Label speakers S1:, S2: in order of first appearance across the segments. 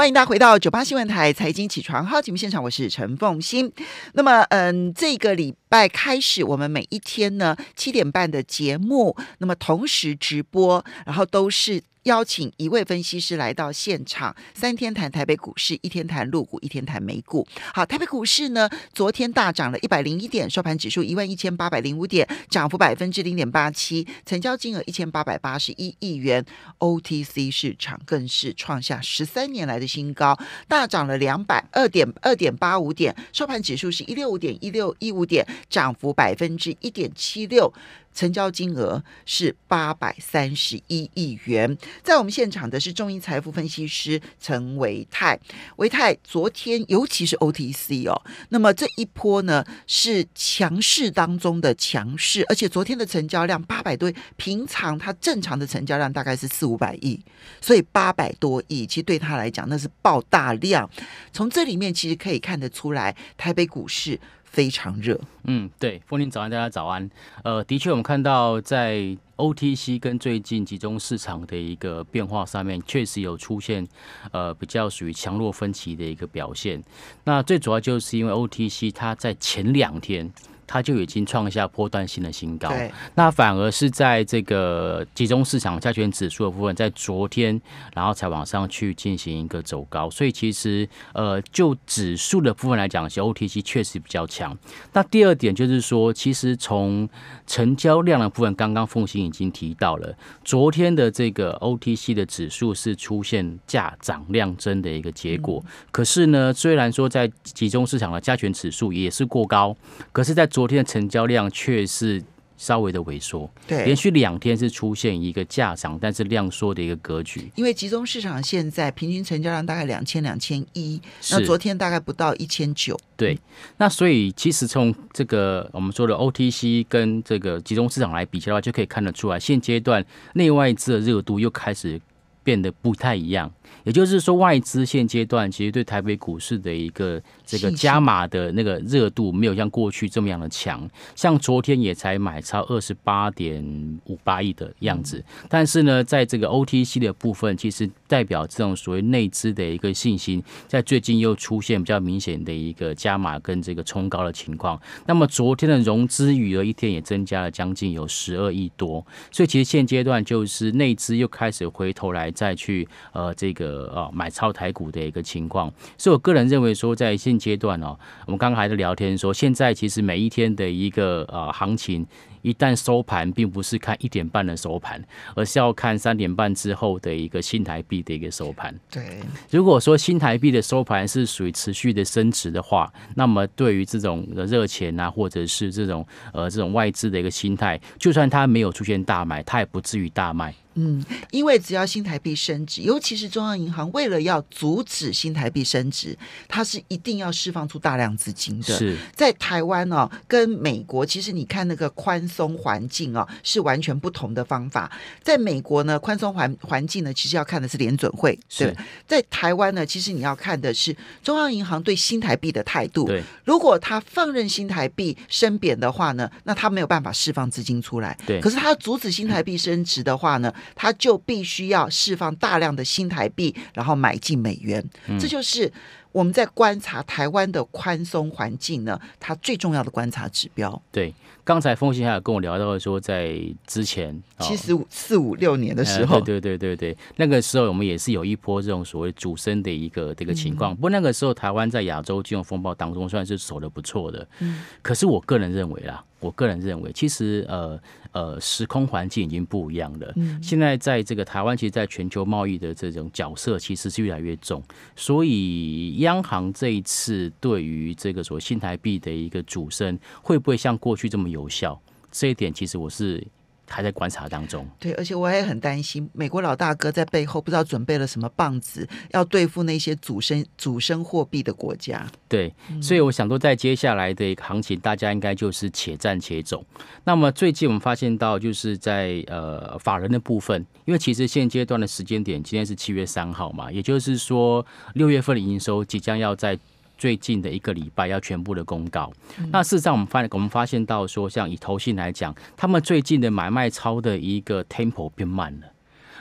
S1: 欢迎大家回到九八新闻台财经起床号节目现场，我是陈凤欣。那么，嗯，这个礼拜开始，我们每一天呢七点半的节目，那么同时直播，然后都是。邀请一位分析师来到现场，三天谈台北股市，一天谈陆股，一天谈美股。好，台北股市呢，昨天大涨了一百零一点，收盘指数一万一千八百零五点，涨幅百分之零点八七，成交金额一千八百八十一亿元。OTC 市场更是创下十三年来的新高，大涨了两百二点二点八五点，收盘指数是一六五点一六一五点，涨幅百分之一点七六。成交金额是八百三十一亿元。在我们现场的是中银财富分析师陈维泰。维泰，昨天尤其是 OTC 哦，那么这一波呢是强势当中的强势，而且昨天的成交量八百多亿，平常它正常的成交量大概是四五百亿，所以八百多亿，其实对他来讲那是爆大量。从这里面其实可以看得出来，台北股市。非常热，
S2: 嗯，对，风林早安，大家早安。呃，的确，我们看到在 OTC 跟最近集中市场的一个变化上面，确实有出现呃比较属于强弱分歧的一个表现。那最主要就是因为 OTC 它在前两天。它就已经创下波段性的新高，那反而是在这个集中市场加权指数的部分，在昨天然后才往上去进行一个走高，所以其实呃就指数的部分来讲，是 OTC 确实比较强。那第二点就是说，其实从成交量的部分，刚刚凤行已经提到了，昨天的这个 OTC 的指数是出现价涨量增的一个结果。可是呢，虽然说在集中市场的加权指数也是过高，可是在昨昨天的成交量却是稍微的萎缩，
S1: 对，
S2: 连续两天是出现一个价涨，但是量缩的一个格局。
S1: 因为集中市场现在平均成交量大概两千两千一，那昨天大概不到一千九。
S2: 对，那所以其实从这个我们说的 OTC 跟这个集中市场来比较的话，就可以看得出来，现阶段内外资的热度又开始变得不太一样。也就是说，外资现阶段其实对台北股市的一个这个加码的那个热度，没有像过去这么样的强。像昨天也才买超二十八点五八亿的样子，但是呢，在这个 OTC 的部分，其实代表这种所谓内资的一个信心，在最近又出现比较明显的一个加码跟这个冲高的情况。那么昨天的融资余额一天也增加了将近有十二亿多，所以其实现阶段就是内资又开始回头来再去呃这个。呃，买超台股的一个情况，所以我个人认为说，在现阶段哦，我们刚刚还在聊天说，现在其实每一天的一个呃行情，一旦收盘，并不是看一点半的收盘，而是要看三点半之后的一个新台币的一个收盘。
S1: 对，
S2: 如果说新台币的收盘是属于持续的升值的话，那么对于这种热钱啊，或者是这种呃这种外资的一个心态，就算它没有出现大买，它也不至于大卖。
S1: 嗯，因为只要新台币升值，尤其是中央银行为了要阻止新台币升值，它是一定要释放出大量资金的。
S2: 是
S1: 在台湾哦，跟美国其实你看那个宽松环境哦，是完全不同的方法。在美国呢，宽松环环境呢，其实要看的是联准会；
S2: 对
S1: 在台湾呢，其实你要看的是中央银行对新台币的态度。
S2: 对，
S1: 如果他放任新台币升贬的话呢，那他没有办法释放资金出来。
S2: 对，
S1: 可是他要阻止新台币升值的话呢？他就必须要释放大量的新台币，然后买进美元。这就是我们在观察台湾的宽松环境呢，它最重要的观察指标。
S2: 对，刚才风信还有跟我聊到说，在之前
S1: 七十五四五六年的时候，
S2: 对对对对对，那个时候我们也是有一波这种所谓主升的一个这个情况。不过那个时候台湾在亚洲金融风暴当中算是守的不错的。嗯，可是我个人认为啦。我个人认为，其实呃呃，时空环境已经不一样了。现在在这个台湾，其实在全球贸易的这种角色其实是越来越重，所以央行这一次对于这个所谓新台币的一个主升，会不会像过去这么有效？这一点其实我是。还在观察当中。
S1: 对，而且我也很担心，美国老大哥在背后不知道准备了什么棒子，要对付那些主生主生货币的国家。
S2: 对，所以我想说，在接下来的一个行情，大家应该就是且战且走。那么最近我们发现到，就是在呃法人的部分，因为其实现阶段的时间点，今天是七月三号嘛，也就是说六月份的营收即将要在。最近的一个礼拜要全部的公告，那事实上我们发我们发现到说，像以投信来讲，他们最近的买卖超的一个 tempo 变慢了，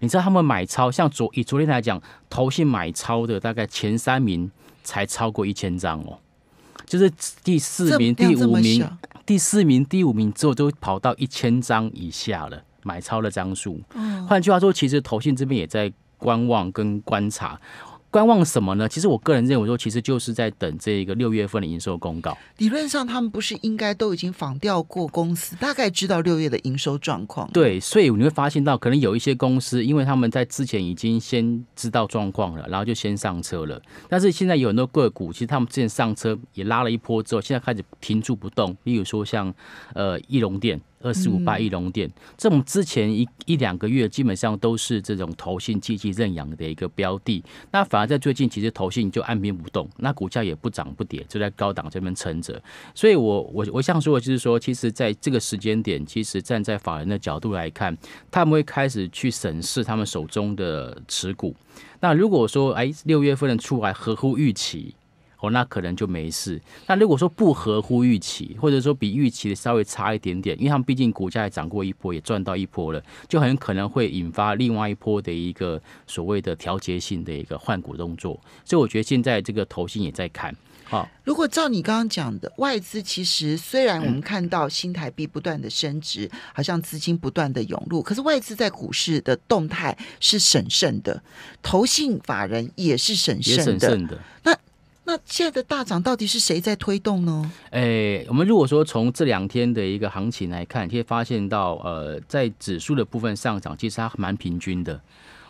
S2: 你知道他们买超，像昨以昨天来讲，投信买超的大概前三名才超过一千张哦，就是第四名、第五名、第四名、第五名之后都跑到一千张以下了，买超的张数。换句话说，其实投信这边也在观望跟观察。观望什么呢？其实我个人认为说，其实就是在等这个六月份的营收公告。
S1: 理论上，他们不是应该都已经访调过公司，大概知道六月的营收状况。
S2: 对，所以你会发现到，可能有一些公司，因为他们在之前已经先知道状况了，然后就先上车了。但是现在有很多个股，其实他们之前上车也拉了一波之后，现在开始停住不动。例如说像呃翼龙店。二四五八亿龙店，这种之前一一两个月基本上都是这种投信积极认养的一个标的，那反而在最近其实投信就按兵不动，那股价也不涨不跌，就在高档这边撑着。所以，我我我想说的就是说，其实在这个时间点，其实站在法人的角度来看，他们会开始去审视他们手中的持股。那如果说，哎，六月份的出来合乎预期。哦，那可能就没事。那如果说不合乎预期，或者说比预期的稍微差一点点，因为他们毕竟股价也涨过一波，也赚到一波了，就很可能会引发另外一波的一个所谓的调节性的一个换股动作。所以我觉得现在这个投信也在看。好，
S1: 如果照你刚刚讲的，外资其实虽然我们看到新台币不断的升值，好像资金不断的涌入，可是外资在股市的动态是审慎的，投信法人也是审慎的。那那现在的大涨到底是谁在推动呢？
S2: 哎，我们如果说从这两天的一个行情来看，可以发现到，呃，在指数的部分上涨，其实它蛮平均的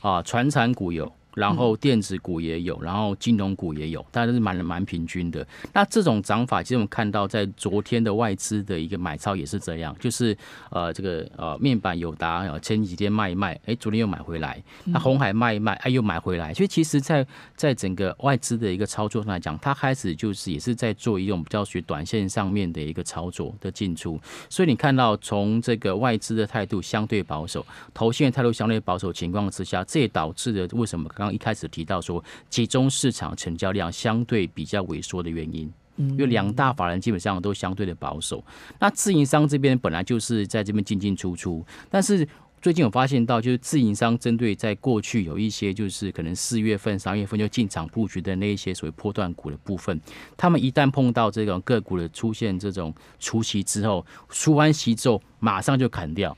S2: 啊，船产股有。然后电子股也有，然后金融股也有，大家都是蛮蛮平均的。那这种涨法，其实我们看到在昨天的外资的一个买超也是这样，就是呃这个呃面板友达前几天卖一卖，哎昨天又买回来，那红海卖一卖，哎又买回来。所以其实，在在整个外资的一个操作上来讲，它开始就是也是在做一种比较属于短线上面的一个操作的进出。所以你看到从这个外资的态度相对保守，投信的态度相对保守情况之下，这也导致了为什么？刚一开始提到说，集中市场成交量相对比较萎缩的原因，因为两大法人基本上都相对的保守。那自营商这边本来就是在这边进进出出，但是最近有发现到，就是自营商针对在过去有一些就是可能四月份、三月份就进场布局的那一些所谓破断股的部分，他们一旦碰到这种个股的出现这种出息之后，出完席之后马上就砍掉，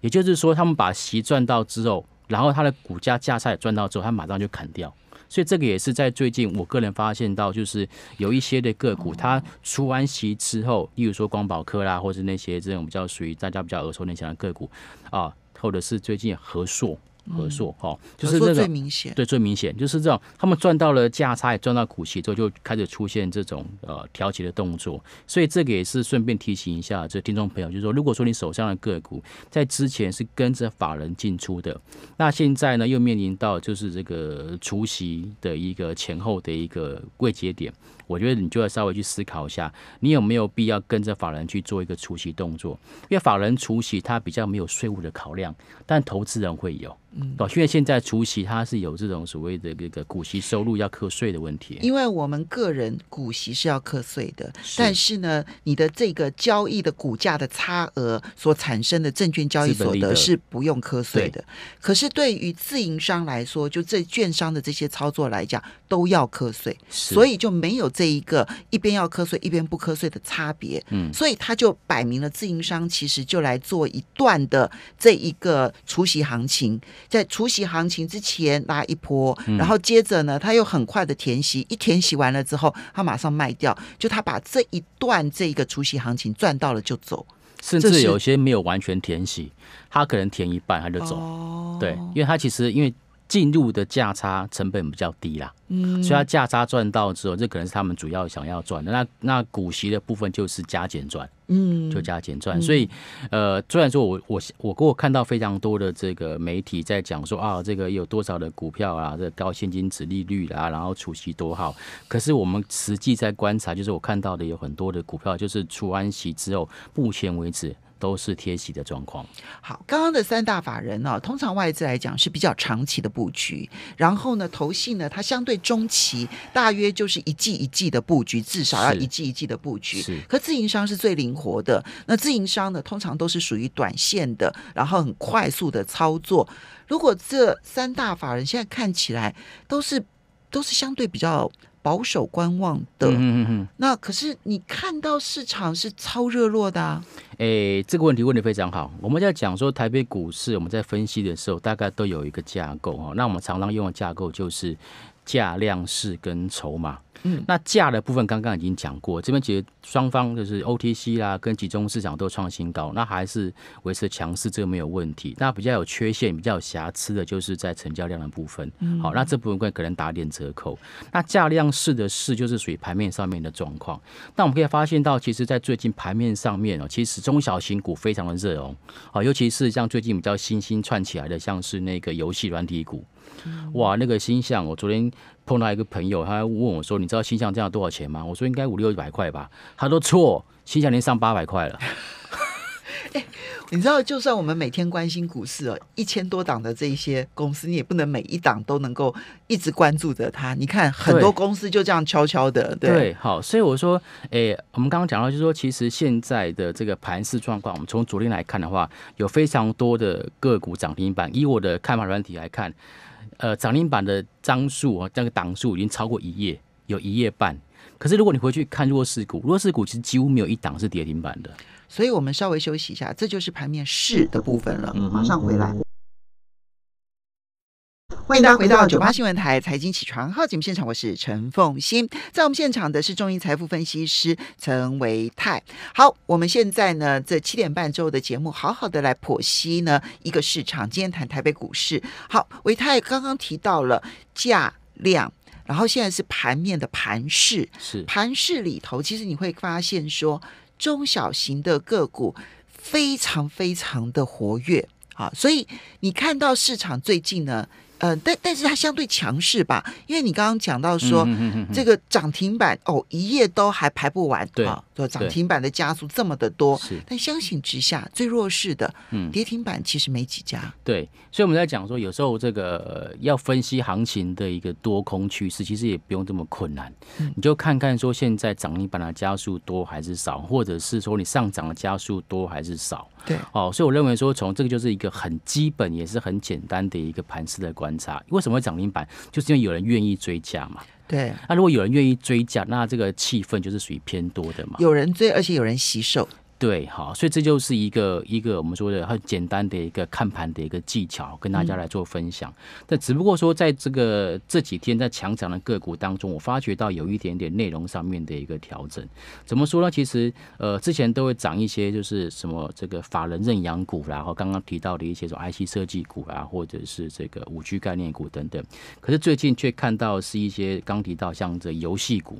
S2: 也就是说，他们把席赚到之后。然后它的股价价差也赚到之后，它马上就砍掉，所以这个也是在最近我个人发现到，就是有一些的个股，它出完息之后，例如说光宝科啦，或者那些这种比较属于大家比较耳熟能详的个股啊，或者是最近和硕。合作哈，就是这
S1: 最明显，
S2: 对最明显就是这种，他们赚到了价差，也赚到股息之后，就开始出现这种呃调节的动作。所以这个也是顺便提醒一下这听众朋友，就是说，如果说你手上的个股在之前是跟着法人进出的，那现在呢又面临到就是这个除夕的一个前后的一个贵节点。我觉得你就要稍微去思考一下，你有没有必要跟着法人去做一个除息动作？因为法人除息它比较没有税务的考量，但投资人会有。嗯，哦，因为现在除息它是有这种所谓的这个股息收入要课税的问题。
S1: 因为我们个人股息是要课税的，但是呢，你的这个交易的股价的差额所产生的证券交易所得是不用课税的。可是对于自营商来说，就这券商的这些操作来讲，都要课税，所以就没有。这一个一边要瞌睡一边不瞌睡的差别，嗯，所以他就摆明了自营商其实就来做一段的这一个除夕行情，在除夕行情之前拉一波，然后接着呢他又很快的填息，一填息完了之后他马上卖掉，就他把这一段这个除夕行情赚到了就走，
S2: 甚至有些没有完全填息，他可能填一半他就走，对，因为他其实因为。进入的价差成本比较低啦，嗯，所以它价差赚到之后，这可能是他们主要想要赚的。那那股息的部分就是加减赚，嗯，就加减赚。所以，呃，虽然说我我我给我看到非常多的这个媒体在讲说啊，这个有多少的股票啊，这高现金值利率啦，然后除息多好。可是我们实际在观察，就是我看到的有很多的股票，就是除完息之后，目前为止。都是贴息的状况。
S1: 好，刚刚的三大法人呢，通常外资来讲是比较长期的布局，然后呢，投信呢，它相对中期，大约就是一季一季的布局，至少要一季一季的布局。
S2: 是
S1: 可自营商是最灵活的，那自营商呢，通常都是属于短线的，然后很快速的操作。如果这三大法人现在看起来都是都是相对比较保守观望的，
S2: 嗯嗯嗯。
S1: 那可是你看到市场是超热络的啊，
S2: 诶，这个问题问的非常好。我们在讲说台北股市，我们在分析的时候，大概都有一个架构哈。那我们常常用的架构就是价量势跟筹码。
S1: 嗯，
S2: 那价的部分刚刚已经讲过，这边其实双方就是 OTC 啦跟集中市场都创新高，那还是维持强势，这个没有问题。那比较有缺陷、比较有瑕疵的，就是在成交量的部分。好，那这部分会可能打点折扣。那价量势的市就是属于盘面上面的状况。那我们可以发现到，其实，在最近盘面上面哦，其实中小型股非常的热哦，好，尤其是像最近比较新兴串起来的，像是那个游戏软体股，哇，那个星象，我昨天碰到一个朋友，他问我说：“你知道新象这样多少钱吗？”我说：“应该五六百块吧。”他说：“错，新象连上八百块了。
S1: 你知道，就算我们每天关心股市哦，一千多档的这一些公司，你也不能每一档都能够一直关注着它。你看，很多公司就这样悄悄的，对，
S2: 对，好，所以我说，诶、我们刚刚讲到，就是说，其实现在的这个盘市状况，我们从昨天来看的话，有非常多的个股涨停板。以我的看法软体来看，呃，涨停板的张数啊，这个档数已经超过一页，有一页半。可是如果你回去看弱势股，弱势股其实几乎没有一档是跌停板的。
S1: 所以我们稍微休息一下，这就是盘面市的部分了。马上回来。欢迎大家回到九八新闻台财经起床号节目现场，我是陈凤欣，在我们现场的是中银财富分析师陈维泰。好，我们现在呢，这七点半之后的节目，好好的来剖析呢一个市场。今天谈台北股市。好，维泰刚刚提到了价量，然后现在是盘面的盘势，
S2: 是
S1: 盘市里头，其实你会发现说，中小型的个股非常非常的活跃啊，所以你看到市场最近呢，呃，但但是它相对强势吧，因为你刚刚讲到说。
S2: 嗯嗯嗯嗯
S1: 这个涨停板哦，一夜都还排不完，
S2: 对
S1: 啊，就涨停板的加速这么的多，
S2: 是
S1: 但相形之下，最弱势的
S2: 嗯
S1: 跌停板其实没几家，
S2: 对，所以我们在讲说，有时候这个呃要分析行情的一个多空趋势，其实也不用这么困难，
S1: 嗯
S2: 你就看看说现在涨停板的加速多还是少，或者是说你上涨的加速多还是少。
S1: 对，
S2: 哦，所以我认为说，从这个就是一个很基本也是很简单的一个盘势的观察。为什么会涨停板？就是因为有人愿意追价嘛。
S1: 对，
S2: 那如果有人愿意追价，那这个气氛就是属于偏多的嘛。
S1: 有人追，而且有人洗手，
S2: 对，好，所以这就是一个一个我们说的很简单的一个看盘的一个技巧，跟大家来做分享。但只不过说，在这个这几天在强涨的个股当中，我发觉到有一点点内容上面的一个调整。怎么说呢？其实呃，之前都会涨一些，就是什么这个法人认养股啦，然后刚刚提到的一些什么 IC 设计股啊，或者是这个五 G 概念股等等。可是最近却看到是一些刚提到像这游戏股。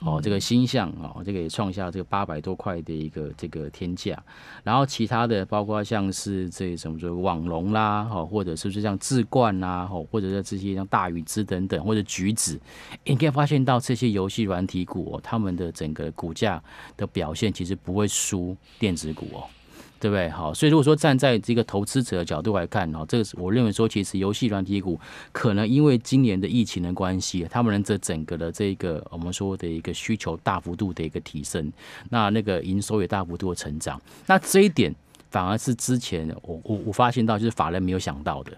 S2: 哦，这个星象哦，这个也创下这个八百多块的一个这个天价，然后其他的包括像是这什么说网龙啦，哦，或者是不是像智冠啦，哦，或者是这些像大禹之等等，或者橘子，你可以发现到这些游戏软体股哦，他们的整个股价的表现其实不会输电子股哦。对不对？好，所以如果说站在这个投资者的角度来看，哈，这个是我认为说，其实游戏软体股可能因为今年的疫情的关系，他们这整个的这个我们说的一个需求大幅度的一个提升，那那个营收也大幅度的成长，那这一点反而是之前我我我发现到就是法人没有想到的。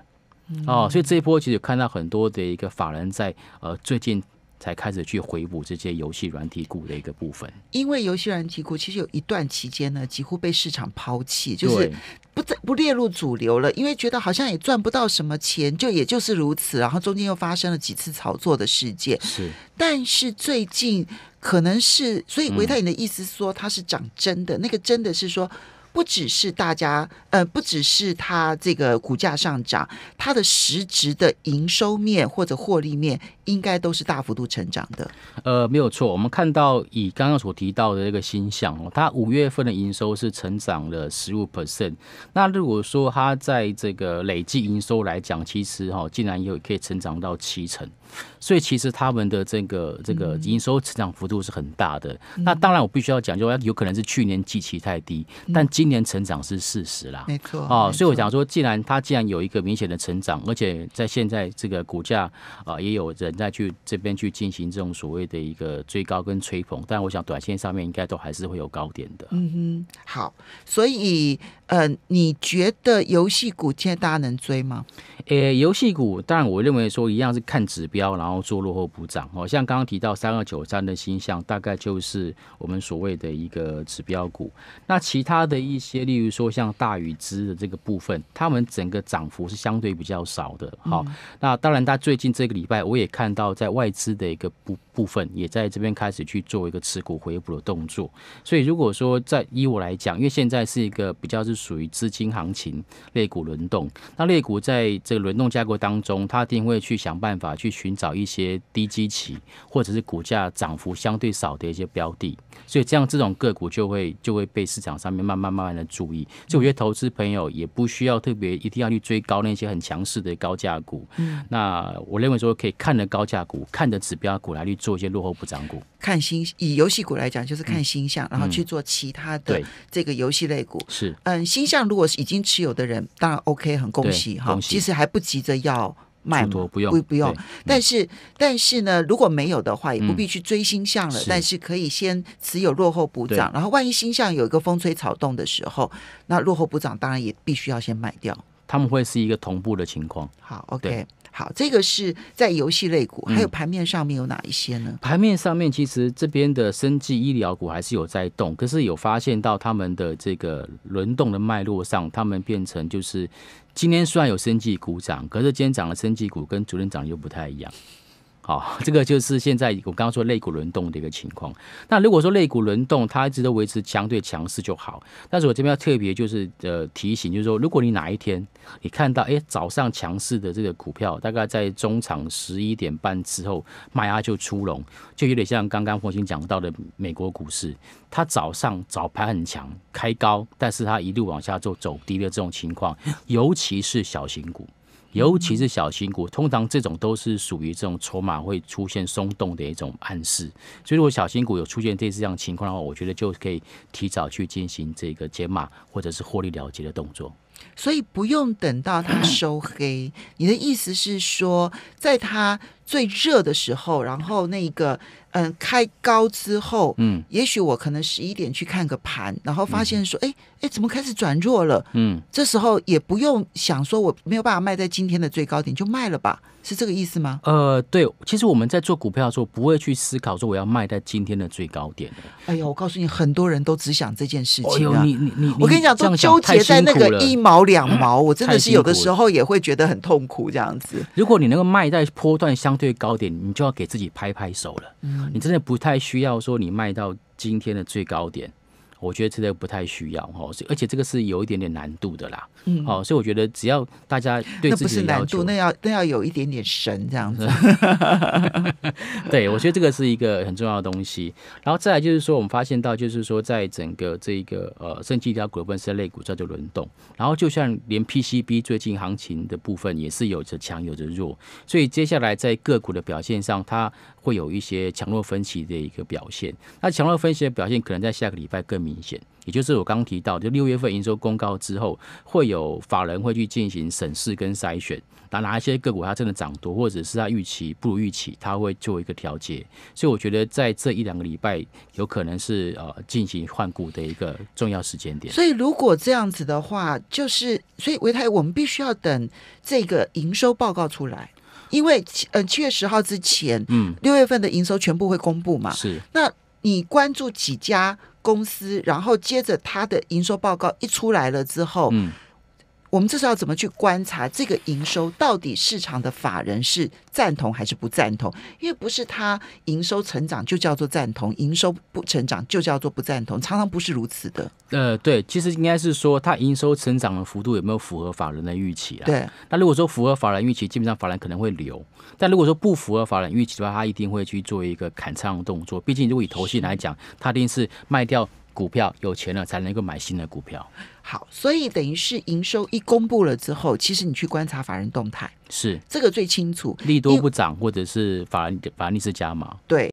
S2: 哦，所以这一波其实有看到很多的一个法人在呃最近才开始去回补这些游戏软体股的一个部分。
S1: 因为游戏软体股其实有一段期间呢，几乎被市场抛弃，就是不再不列入主流了，因为觉得好像也赚不到什么钱，就也就是如此。然后中间又发生了几次炒作的事件，
S2: 是
S1: 但是最近可能是，所以维泰你的意思说它是涨真的，那个真的是说。不只是大家呃，不只是它这个股价上涨，它的实质的营收面或者获利面应该都是大幅度成长的。
S2: 呃，没有错，我们看到以刚刚所提到的这个新项哦，它五月份的营收是成长了十五 percent。那如果说它在这个累计营收来讲，其实哈竟然有可以成长到七成。所以其实他们的这个这个营收成长幅度是很大的。那当然我必须要讲，就有可能是去年基期太低，但今年成长是事实啦。
S1: 没错。
S2: 哦，所以我想说，既然它既然有一个明显的成长，而且在现在这个股价啊，也有人在去这边去进行这种所谓的一个追高跟吹捧，但我想短线上面应该都还是会有高点的。
S1: 嗯哼，好，所以呃，你觉得游戏股现在大家能追吗？
S2: 呃，游戏股当然我认为说一样是看指标，然后做落后补涨。哦，像刚刚提到三二九三的星象，大概就是我们所谓的一个指标股。那其他的一些，例如说像大禹之的这个部分，他们整个涨幅是相对比较少的。好，那当然，他最近这个礼拜我也看到在外资的一个部部分，也在这边开始去做一个持股回补的动作。所以如果说在以我来讲，因为现在是一个比较是属于资金行情，类股轮动，那类股在这个轮动架构当中，它一定会去想办法去寻找一些低基期或者是股价涨幅相对少的一些标的，所以这样这种个股就会就会被市场上面慢慢慢慢的注意。所以我觉得投资朋友也不需要特别一定要去追高那些很强势的高价股。嗯，那我认为说可以看着高价股，看着指标股来去做一些落后不涨股。
S1: 看新以游戏股来讲，就是看新项，然后去做其他的这个游戏类股。
S2: 是，
S1: 嗯，星象如果是已经持有的人，当然 OK，很恭喜哈。其实还不急着要卖，
S2: 不用
S1: 不不用。但是但是呢，如果没有的话，也不必去追星象了。但是可以先持有落后补涨，然后万一星象有一个风吹草动的时候，那落后补涨当然也必须要先卖掉。
S2: 他们会是一个同步的情况。
S1: 好，OK。好，这个是在游戏类股，还有盘面上面有哪一些呢？
S2: 盘面上面其实这边的生技医疗股还是有在动，可是有发现到他们的这个轮动的脉络上，他们变成就是今天虽然有生技股涨，可是今天涨的生技股跟昨天涨又不太一样。好，这个就是现在我刚刚说肋骨轮动的一个情况。那如果说肋骨轮动，它一直都维持相对强势就好。但是我这边要特别就是呃提醒，就是说，如果你哪一天你看到哎早上强势的这个股票，大概在中场十一点半之后卖压就出笼，就有点像刚刚冯鑫讲到的美国股市，它早上早盘很强开高，但是它一路往下做走低的这种情况，尤其是小型股。尤其是小型股，通常这种都是属于这种筹码会出现松动的一种暗示。所以，如果小型股有出现这次这样情况的话，我觉得就可以提早去进行这个解码或者是获利了结的动作。
S1: 所以不用等到它收黑。你的意思是说，在它最热的时候，然后那个。嗯，开高之后，嗯，也许我可能十一点去看个盘，然后发现说，哎哎，怎么开始转弱了？嗯，这时候也不用想说我没有办法卖在今天的最高点，就卖了吧，是这个意思吗？
S2: 呃，对，其实我们在做股票的时候，不会去思考说我要卖在今天的最高点。
S1: 哎呀，我告诉你，很多人都只想这件事情啊！
S2: 你你你，
S1: 我跟你讲，都纠结在那个一毛两毛，我真的是有的时候也会觉得很痛苦这样子。
S2: 如果你能够卖在波段相对高点，你就要给自己拍拍手了。嗯你真的不太需要说你卖到今天的最高点。我觉得这个不太需要哦，而且这个是有一点点难度的啦。嗯，好，所以我觉得只要大家对自己
S1: 的要求，那要那要有一点点神这样子。
S2: 对，我觉得这个是一个很重要的东西。然后再来就是说，我们发现到就是说，在整个这个呃，升级条股份是类股在做轮动。然后就像连 PCB 最近行情的部分也是有着强有着弱，所以接下来在个股的表现上，它会有一些强弱分歧的一个表现。那强弱分歧的表现可能在下个礼拜更。明显，也就是我刚刚提到，就六月份营收公告之后，会有法人会去进行审视跟筛选，那哪一些个股它真的涨多，或者是它预期不如预期，它会做一个调节。所以我觉得在这一两个礼拜，有可能是呃进行换股的一个重要时间点。
S1: 所以如果这样子的话，就是所以维泰，我们必须要等这个营收报告出来，因为七呃七月十号之前，嗯，六月份的营收全部会公布嘛。
S2: 是，
S1: 那你关注几家？公司，然后接着它的营收报告一出来了之后，嗯，我们这是要怎么去观察这个营收到底市场的法人是赞同还是不赞同？因为不是他营收成长就叫做赞同，营收不成长就叫做不赞同，常常不是如此的。
S2: 呃，对，其实应该是说它营收成长的幅度有没有符合法人的预期啊？
S1: 对，
S2: 那如果说符合法人预期，基本上法人可能会留；但如果说不符合法人预期的话，他一定会去做一个砍仓的动作。毕竟，如果以投信来讲，他一定是卖掉股票有钱了才能够买新的股票。
S1: 好，所以等于是营收一公布了之后，其实你去观察法人动态，
S2: 是
S1: 这个最清楚。
S2: 利多不涨，或者是法人法人逆势加码。
S1: 对，